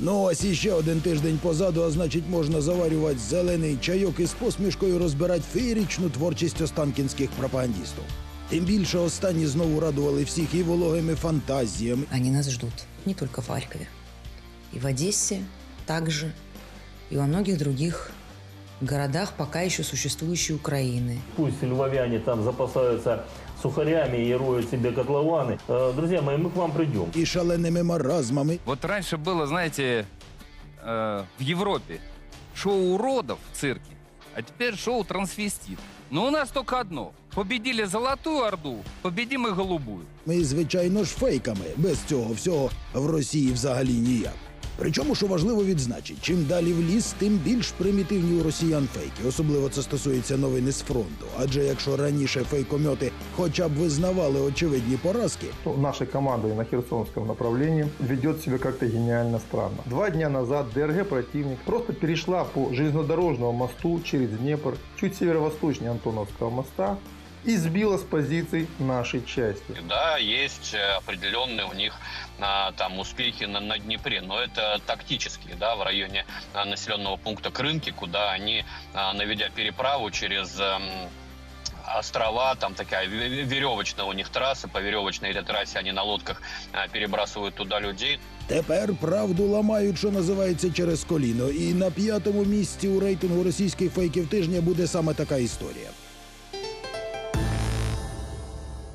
Ну ось іще один тиждень позаду, а значить, можна заварювати зелений чайок із посмішкою розбирати феєричну творчість останкінських пропагандістів. Тим більше останні знову радували всіх і вологими фантазіями, Они нас ждут не только в Харькове. И в Одессе также, и во многих других городах пока еще существующей Украины. Пусть львовяне там запасаются сухарями и роют себе котлованы. Э, Друзья мои, мы к вам придем. і шаленими маразмами, Вот раньше было, знаете, э, в Европе шоу уродов в цирке, а теперь шоу трансвестит. Но у нас только одно. Победили Золотую Орду, победим и Голубую. і, звичайно ж, фейками. Без цього всього в Росії взагалі ніяк. Причому, що важливо відзначити, чим далі в ліс, тим більш примітивні у росіян фейки. Особливо це стосується новин із фронту. Адже якщо раніше фейкомьоти хоча б визнавали очевидні поразки, Ну, нашей командой на Херсонском направлении ведет себя как-то гениально странно. Два дня назад ДРГ противник просто перешла по железнодорожному мосту через Днепр, чуть северо-восточнее Антоновского моста, и сбила с позиций нашей части. Да, есть э, определенные у них а, там успехи на, на Днепре, но это тактические, да, в районе а, населенного пункта Крынки, куда они, а, наведя переправу через эм, острова, там такая ве- ве- веревочная у них трасса, по веревочной этой трассе они на лодках а, перебрасывают туда людей. Тепер правду ламають, що називається через коліно. І на п'ятому місці у рейтингу російських фейків тижня буде саме така історія.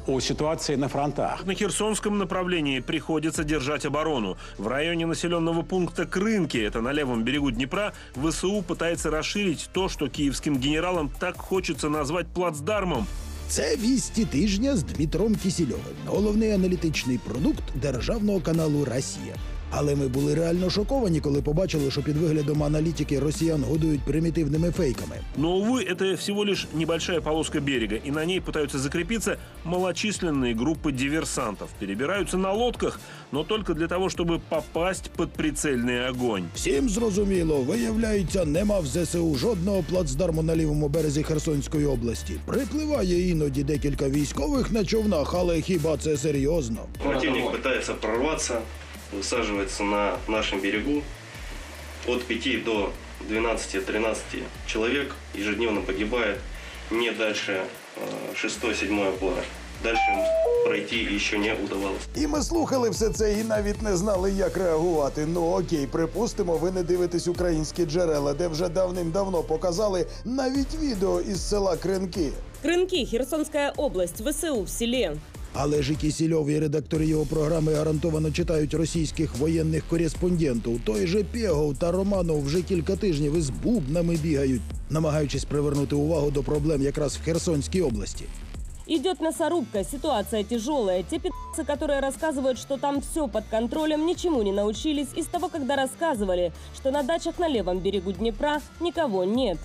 о ситуации на фронтах. На Херсонском направлении приходится держать оборону. В районе населенного пункта Крынки, это на левом берегу Днепра, ВСУ пытается расширить то, что киевским генералам так хочется назвать плацдармом. Це вісті тижня з Дмитром Кісільовим, головний аналітичний продукт державного каналу Росія. Але ми були реально шоковані, коли побачили, що під виглядом аналітики росіян годують примітивними фейками. Но, увы, это всего лишь небольшая полоска берега, и на ней пытаются закрепиться малочисленные группы диверсантов. Перебираются на лодках, но только для того, чтобы попасть под прицельный огонь. Всім зрозуміло, виявляється, нема в ЗСУ жодного плацдарму на лівому березі Херсонської області. Припливає іноді декілька військових на човнах, але хіба це серйозно? Противник пытается прорваться, высаживается на нашем берегу. От 5 до 12-13 человек ежедневно погибает не дальше 6-7 опора. Дальше пройти еще не удавалось. І ми слухали все це і навіть не знали, як реагувати. Ну окей, припустимо, ви не дивитесь українські джерела, де вже давним-давно показали навіть відео із села Кринки. Крынки, Херсонская область, ВСУ в селе. Але ж і Кісільов і редактори його програми гарантовано читають російських воєнних кореспондентів. Той же Пєгов та Романов вже кілька тижнів із бубнами бігають, намагаючись привернути увагу до проблем якраз в Херсонській області. Идет мясорубка, ситуация тяжелая. Те пи***цы, которые рассказывают, что там все под контролем, ничему не научились из того, когда рассказывали, что на дачах на левом берегу Днепра никого нет.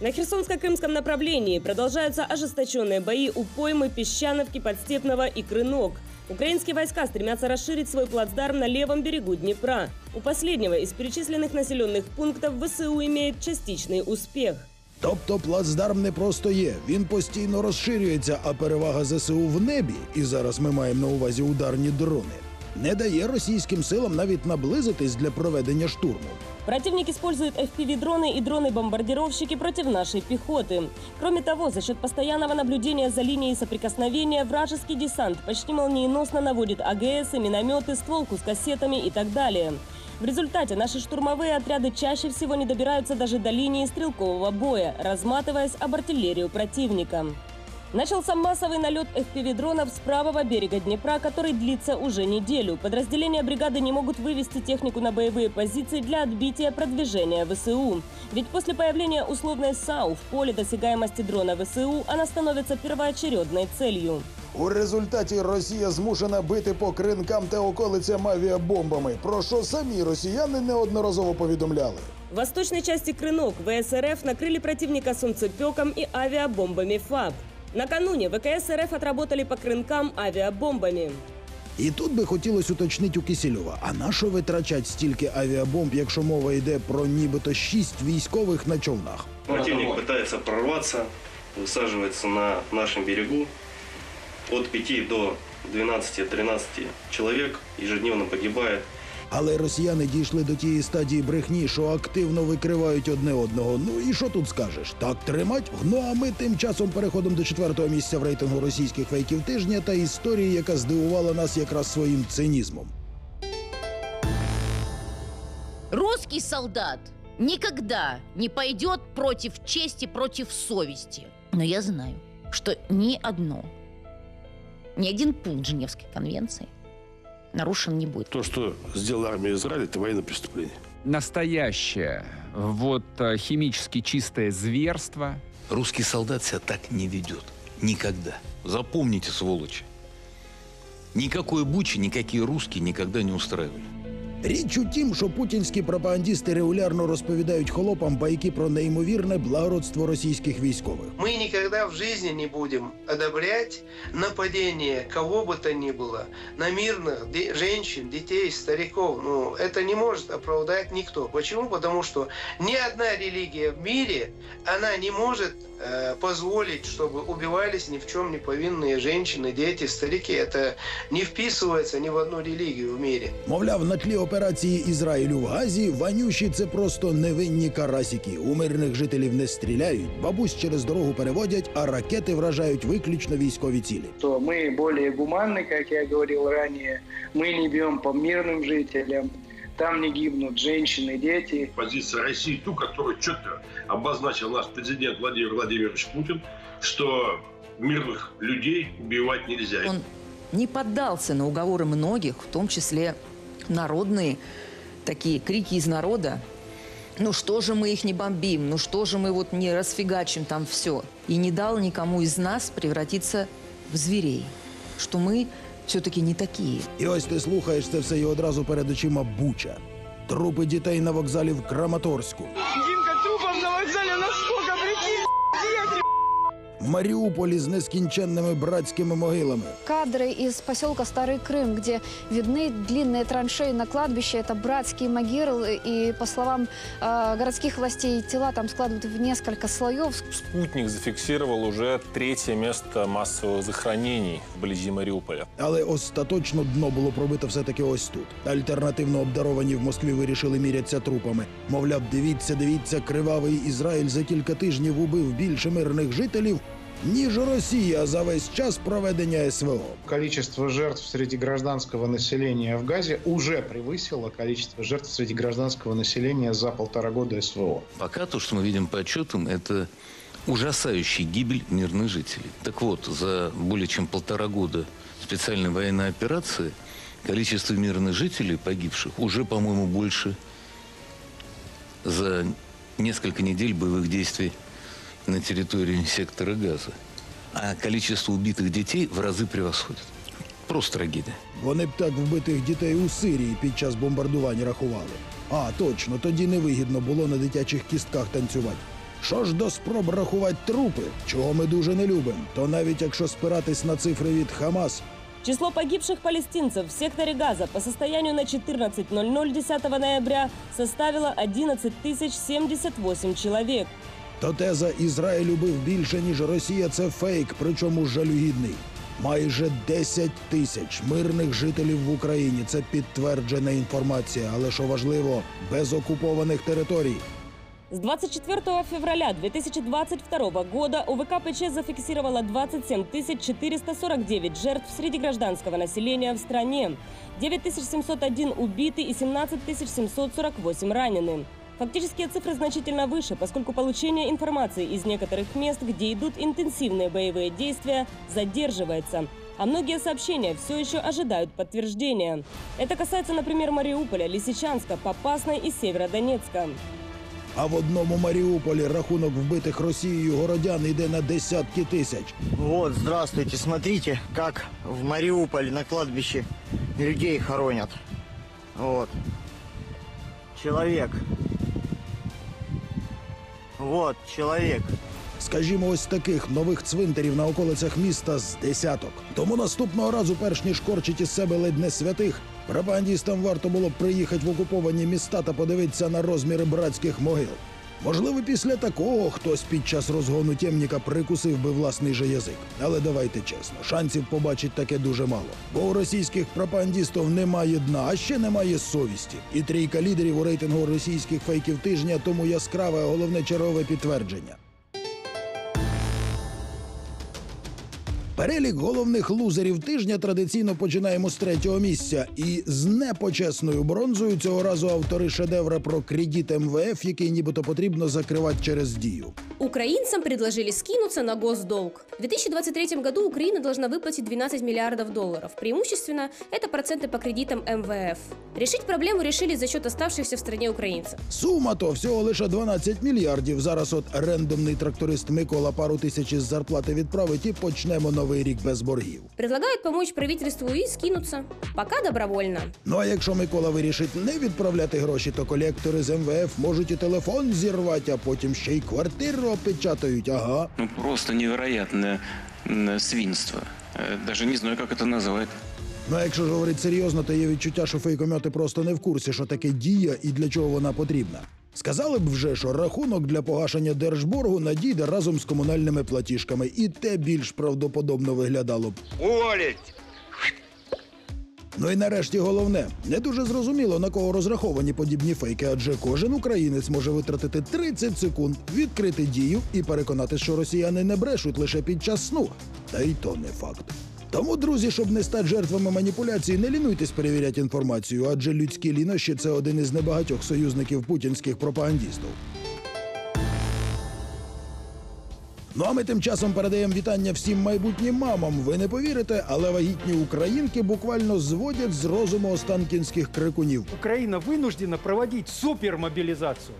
На Херсонско-Крымском направлении продолжаются ожесточенные бои у поймы Песчановки, Подстепного и Крынок. Украинские войска стремятся расширить свой плацдарм на левом берегу Днепра. У последнего из перечисленных населенных пунктов ВСУ имеет частичный успех. Тобто плацдарм не просто є, він постійно розширюється, а перевага ЗСУ в небі, і зараз ми маємо на увазі ударні дрони, не дає російським силам навіть наблизитись для проведення штурму. Противник использует FPV-дроны и дроны-бомбардировщики против нашей пехоты. Кроме того, за счет постоянного наблюдения за линией соприкосновения вражеский десант почти молниеносно наводит АГС, минометы, стволку с кассетами и так далее. В результате наши штурмовые отряды чаще всего не добираются даже до линии стрелкового боя, разматываясь об артиллерию противника. Начался массовый налет FPV-дронов с правого берега Днепра, который длится уже неделю. Подразделения бригады не могут вывести технику на боевые позиции для отбития продвижения ВСУ. Ведь после появления условной САУ в поле досягаемости дрона ВСУ она становится первоочередной целью. У результаті Росія змушена бити по кринкам та околицям авіабомбами, про що самі росіяни неодноразово повідомляли. В восточной части Крынок ВСРФ накрыли противника солнцепеком и авиабомбами ФАБ. Накануне ВКС РФ отработали по крынкам авиабомбами. І тут би хотілося уточнити у Кисельова, а на що витрачать стільки авіабомб, якщо мова йде про нібито шість військових на човнах? Противник пытается прорваться, высаживается на нашем берегу. От 5 до 12-13 человек ежедневно погибает. але росіяни дійшли до тієї стадії брехні, що активно викривають одне одного. Ну і що тут скажеш? Так тримать? Ну а ми тим часом переходимо до четвертого місця в рейтингу російських фейків тижня та історії, яка здивувала нас якраз своїм цинізмом. Русский солдат никогда не пойдет против чести, против совести. Но я знаю, что ни одно, ни один пункт Женевской конвенции нарушен не будет. То, что сделала армия Израиля, это военное преступление. Настоящее, вот э, химически чистое зверство. Русский солдат себя так не ведет. Никогда. Запомните, сволочи. Никакой бучи, никакие русские никогда не устраивали. Річ у тім, що путінські пропагандісти регулярно розповідають холопам байки про неймовірне благородство російських військових. Мы никогда в жизни не будем одобрять нападение кого бы то ни было на мирных де- женщин, детей, стариков. Ну, это не может оправдать никто. Почему? Потому что ни одна религия в мире, она не может э, позволить, чтобы убивались ни в чем не повинные женщины, дети, старики. Это не вписывается ни в одну религию в мире. Мовляв, на тлі операції Ізраїлю в Газі ванюші це просто невинні карасіки. У мирних жителів не стріляють, бабусь через дорогу переводять, а ракети вражають виключно військові цілі. что мы более гуманны, как я говорил ранее, мы не бьем по мирным жителям, там не гибнут женщины, дети. Позиция России, ту, которую четко обозначил наш президент Владимир Владимирович Путин, что мирных людей убивать нельзя. Он не поддался на уговоры многих, в том числе народные такие крики из народа. Ну что же мы их не бомбим, ну что же мы вот не расфигачим там все. И не дал никому из нас превратиться в зверей. Что мы все-таки не такие. І ось ти слухаєш це все і одразу перед очима буча. Трупи дітей на вокзалі в Краматорську. Маріуполі з нескінченними братськими могилами. Кадры из поселка Старый Крым, где видны длинные траншеи на кладбище. Это братские могилы. И, по словам э, городских властей, тела там складывают в несколько слоев. Спутник зафиксировал уже третье место массовых захоронений вблизи Мариуполя. Але остаточно дно було пробито все-таки ось тут. Альтернативно обдаровані в Москві вирішили мірятися трупами. Мовляв, дивіться, дивіться, кривавий Ізраїль за кілька тижнів убив більше мирних жителів, ніж Росія за весь час проведення СВО. Количество жертв среди гражданского населения в Газе уже превысило количество жертв среди гражданского населения за полтора года СВО. Пока то, что мы видим по отчетам, это ужасающая гибель мирных жителей. Так вот, за более чем полтора года специальной военной операции количество мирных жителей, погибших, уже, по-моему, больше за несколько недель боевых действий на территории сектора Газа. А количество убитых детей в разы превосходит. Просто трагедия. Вони б так вбитих дітей у Сирії під час бомбардувань рахували. А, точно, тоді невигідно було на дитячих кістках танцювати. Що ж до спроб рахувати трупи, чого ми дуже не любимо, то навіть якщо спиратись на цифри від Хамас, Число погибших палестинцев в секторе Газа по состоянию на 14.00 10 ноября составило 11 078 человек. То теза Ізраїль убив більше, ніж Росія, це фейк, причому жалюгідний. Майже 10 тисяч мирних жителів в Україні. Це підтверджена інформація, але що важливо, без окупованих територій. С 24 февраля 2022 года УВКПЧ зафиксировала 27 449 жертв среди гражданского населения в стране, 9701 убиты и 17 748 ранены. Фактические цифры значительно выше, поскольку получение информации из некоторых мест, где идут интенсивные боевые действия, задерживается. А многие сообщения все еще ожидают подтверждения. Это касается, например, Мариуполя, Лисичанска, Попасной и Северодонецка. А в одному Маріуполі рахунок вбитих Росією городян йде на десятки тисяч. Вот, здравствуйте, смотрите, как в Мариуполе на кладбище людей хоронят. Вот. Человек. Вот, чоловік. Скажімо, ось таких нових цвинтарів на околицях міста з десяток. Тому наступного разу, перш ніж корчить із себе ледь не святих, пропагандістам варто було приїхати в окуповані міста та подивитися на розміри братських могил. Можливо, після такого хтось під час розгону темніка прикусив би власний же язик. Але давайте чесно, шансів побачить таке дуже мало. Бо у російських пропагандістів немає дна, а ще немає совісті. І трійка лідерів у рейтингу російських фейків тижня тому яскраве, головне чергове підтвердження. Перелік головних лузерів тижня традиційно починаємо з третього місця. І з непочесною бронзою цього разу автори шедевра про кредит МВФ, який нібито потрібно закривати через дію. Украинцам предложили скинуться на госдолг. В 2023 году Украина должна выплатить 12 миллиардов долларов. Преимущественно это проценты по кредитам МВФ. Решить проблему решили за счет оставшихся в стране украинцев. Сума то всього лише 12 мільярдів. Зараз от рендомний тракторист Микола пару тисяч із зарплати відправить і почнемо новий рік без боргів. Предлагают помочь правительству и скинуться. Пока добровольно. Ну а якщо Микола вирішить не відправляти гроші, то колектори з МВФ можуть і телефон зірвати, а потім ще й квартиру опечатають. Ага. Ну, просто невероятное м, свинство. Э, Даже не знаю, как это назвать. Ну а якщо ж говорити серйозно, то є відчуття, що фейкомети просто не в курсі, що таке дія і для чого вона потрібна. Сказали б вже, що рахунок для погашення держборгу надійде разом з комунальними платіжками, і те більш правдоподобно виглядало б. Уволить! Ну і нарешті головне, не дуже зрозуміло на кого розраховані подібні фейки, адже кожен українець може витратити 30 секунд, відкрити дію і переконати, що росіяни не брешуть лише під час сну. Та й то не факт. Тому, друзі, щоб не стати жертвами маніпуляцій, не лінуйтесь перевіряти інформацію, адже людські лінощі це один із небагатьох союзників путінських пропагандістів. Ну а ми тим часом передаємо вітання всім майбутнім мамам. Ви не повірите, але вагітні українки буквально зводять з розуму останкінських крикунів. Украина вынуждена проводить супермобилизацию.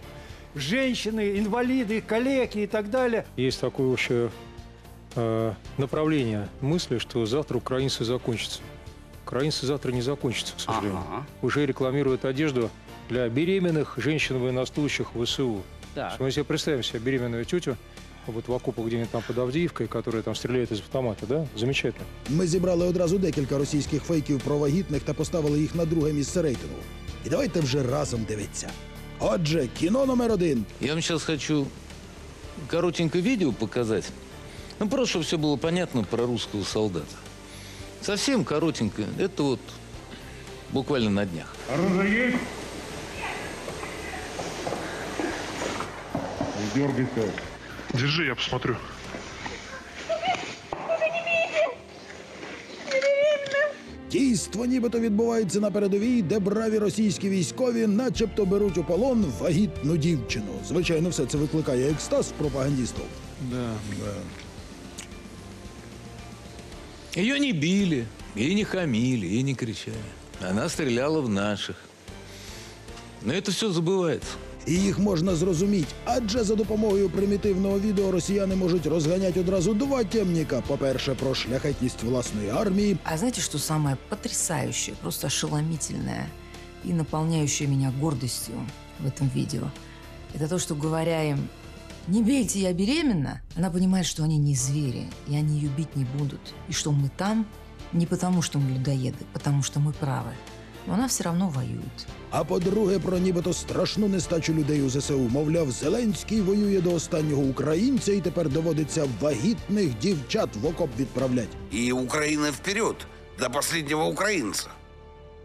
Женщины, инвалиды, калеки и так далее. Есть такое вообще э, направление мысли, что завтра украинцы закончатся. Украинцы завтра не закончатся, к сожалению. Ага. Уже рекламируют одежду для беременных женщин военнослужащих ВСУ. Так. Мы себе представим себе беременную тетю вот в окопах где-нибудь там под Авдеевкой, которая там стреляет из автомата, да? Замечательно. Ми зібрали одразу декілька російських фейків про вагітних та поставили їх на друге місце рейтингу. І давайте вже разом дивитися. Отже, кіно номер один. Я вам сейчас хочу коротенькое видео показать. Ну, просто, чтобы все было понятно про русского солдата. Совсем коротенько. Это вот буквально на днях. Оружие есть? Не дергайся. Держи, я посмотрю. Дійство нібито відбувається на передовій, де браві російські військові начебто беруть у полон вагітну дівчину. Звичайно, все це викликає екстаз пропагандістів. Да. Ее не били, ей не хамили, ей не кричали. Она стреляла в наших. Но это все забывается. І їх можна зрозуміти, адже за допомогою примітивного відео росіяни можуть розганяти одразу два темніка. По-перше, про шляхетність власної армії, А знаете, что самое потрясающее, просто ошеломительное и наполняющее меня гордостью в этом видео? Это то, что говоря им «Не бейте, я беременна», она понимает, что они не звери, и они ее бить не будут. И что мы там не потому, что мы людоеды, потому что мы правы. Но она все равно воюет. а по-друге, про нібито страшну нестачу людей у ЗСУ. Мовляв, Зеленський воює до останнього українця, і тепер доводиться вагітних дівчат в окоп відправлять. И Украина вперед, до последнего украинца.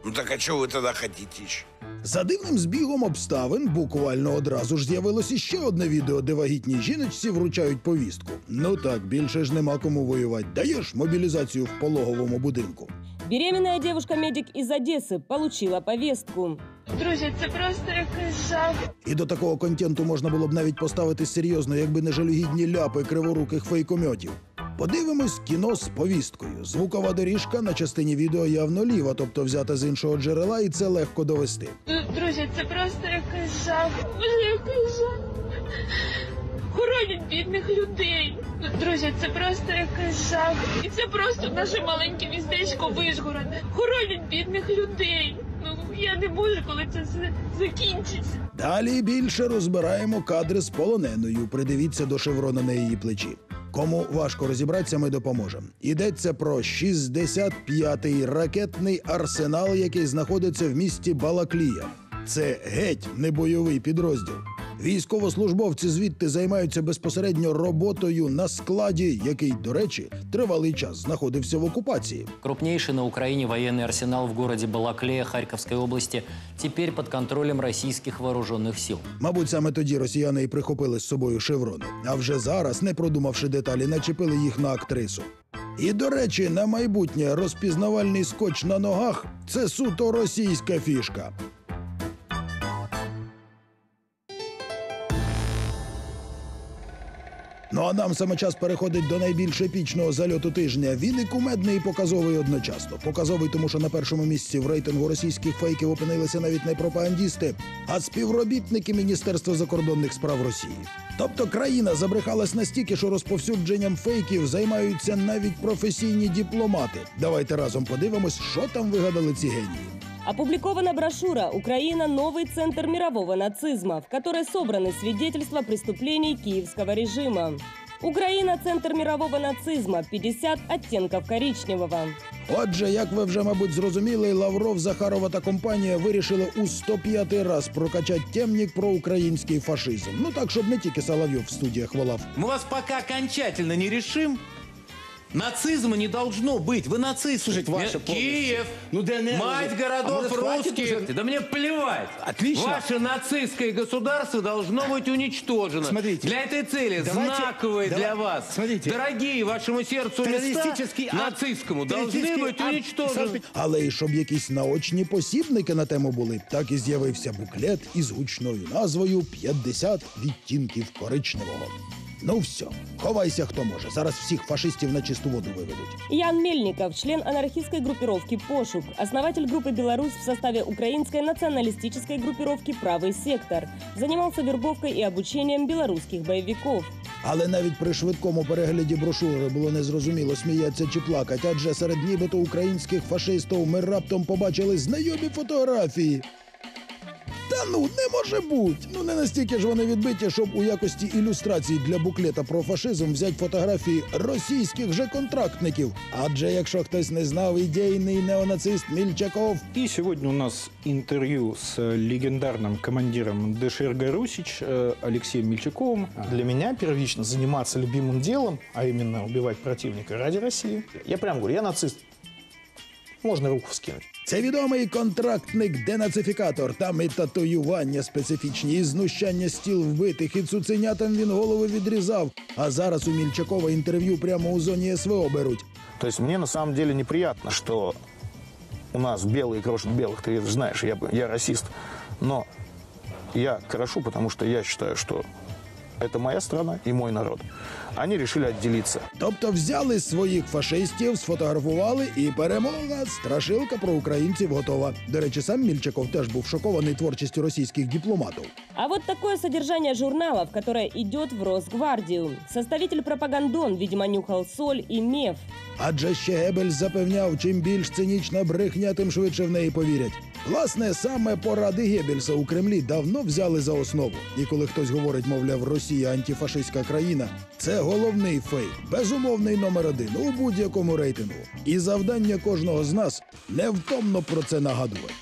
Ну так а что вы тогда хотите еще? За дивним збігом обставин буквально одразу ж з'явилось іще одне відео, де вагітній жіночці вручають повістку. Ну так, більше ж нема кому воювати. Даєш мобілізацію в пологовому будинку. Беременная девушка-медик из Одессы получила повестку. Друзі, це просто якийсь жах. І до такого контенту можна було б навіть поставити серйозно, якби не жалюгідні ляпи криворуких фейкомьотів. Подивимось кіно з повісткою. Звукова доріжка на частині відео явно ліва, тобто взята з іншого джерела, і це легко довести. Друзі, це просто якийсь жах. Боже, який жах. Хоронять бідних людей. Друзі, це просто якийсь жах. І це просто наше маленьке містечко Вишгород. Хоронять бідних людей. Ну я не можу, коли це все закінчиться. Далі більше розбираємо кадри з полоненою. Придивіться до шеврона на її плечі. Кому важко розібратися, ми допоможемо. Йдеться про 65-й ракетний арсенал, який знаходиться в місті Балаклія. Це геть не бойовий підрозділ. Військовослужбовці звідти займаються безпосередньо роботою на складі, який, до речі, тривалий час знаходився в окупації. Крупнейший на Украине военный арсенал в городе Балаклея Харьковской области теперь под контролем российских вооруженных сил. Мабуть, саме тоді росіяни і прихопили з собою шеврони, а вже зараз, не продумавши деталі, начепили їх на актрису. І до речі, на майбутнє розпізнавальний скотч на ногах це суто російська фішка. Ну а нам саме час переходить до найбільш епічного зальоту тижня. Він і кумедний, і показовий одночасно. Показовий, тому що на першому місці в рейтингу російських фейків опинилися навіть не пропагандісти, а співробітники Міністерства закордонних справ Росії. Тобто країна забрехалась настільки, що розповсюдженням фейків займаються навіть професійні дипломати. Давайте разом подивимось, що там вигадали ці генії. Опубликована брошюра «Украина. Новый центр мирового нацизма», в которой собраны свидетельства преступлений киевского режима. Украина – центр мирового нацизма, 50 оттенков коричневого. Отже, як ви вже мабуть зрозуміли, Лавров, Захарова та компанія вирішили у 105 раз прокачати темнік про український фашизм. Ну так, щоб не тільки Соловйов в студіях волав. Мы вас пока окончательно не решим, нацизма не должно быть. Вы нацист. Слушайте, ваша Киев, Ну, ДНР мать уже. городов А может, хватит русских. уже? Да мне плевать. Отлично. Ваше нацистское государство должно быть уничтожено. Смотрите. Для этой цели Давайте- знаковые давай- для вас, Смотрите. дорогие вашему сердцу места Террористический акт- нацистскому должны террористический быть акт уничтожены. Але й щоб якісь наочні посібники на тему були, так і з'явився буклет із гучною назвою «50 відтінків коричневого. Ну все, ховайся хто може. Зараз всіх фашистів на чисту воду виведуть. Ян Мельников, член анархистской группировки «Пошук», основатель группы «Беларусь» в составе украинской националистической группировки «Правый сектор». Занимался вербовкой и обучением белорусских боевиков. Але навіть при швидкому перегляді брошури було незрозуміло, сміяться чи плакать, адже серед нібито українських фашистів ми раптом побачили знайомі фотографії. Та ну не може бути. Ну не настільки ж вони відбиті, щоб у якості ілюстрацій для буклета про фашизм взяти фотографії російських же контрактників. Адже якщо хтось не знав, ідейний неонацист Мільчаков И сегодня у нас интервью с легендарным командиром ДШРГ «Русич» э, Алексеем Мельчаковым. Для меня первично заниматься любимым делом, а именно убивать противника ради России. Я прям говорю, я нацист. Можно руку вскинуть. Це відомий контрактник-денацифікатор. Там і татуювання специфічні, і знущання стіл вбитих, і цуценятам він голови відрізав. А зараз у Мільчакова інтерв'ю прямо у зоні СВО беруть. То есть мне на самом деле неприятно, что у нас белые крошат белых. Ты это знаешь, я, бы- я расист. Но я крошу, потому что я считаю, что это моя страна и мой народ. Они решили отделиться. Тобто взяли своїх фашистів, сфотографували, і перемога страшилка про українців готова. До речі, сам Мільчаков теж був шокований творчістю російських дипломатів. А вот такое содержание журналов, которое идет в Росгвардию. Составитель пропагандон, видимо, нюхал соль и меф. Адже ще Гебель запевняв, чим більш цинічна брехня, тим швидше в неї повірять. Власне, саме поради Геббельса у Кремлі давно взяли за основу. І коли хтось говорить, мовляв, Росія антифашистська країна, це головний фейк, безумовний номер один у будь-якому рейтингу. І завдання кожного з нас невтомно про це нагадувати.